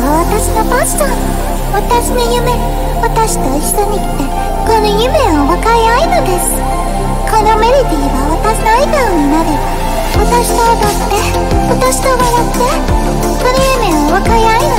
が私のパスタ私の夢私と一緒に来てこの夢を分かり合いのです。このメロディーは私の笑顔になる私と踊って私と笑ってこの夢を分かり合い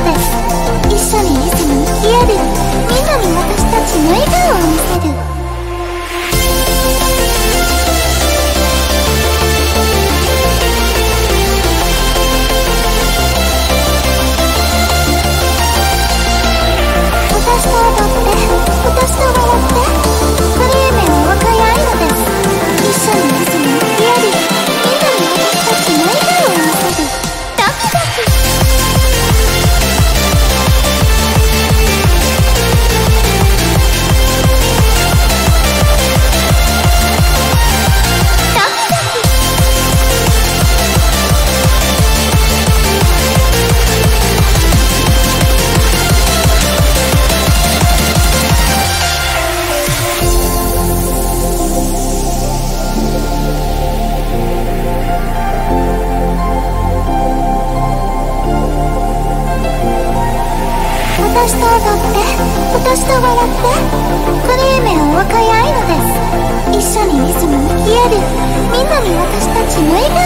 私と笑って。クリーメンを分かり合いのです。一緒にリズムに消えるみんなに私たちの笑顔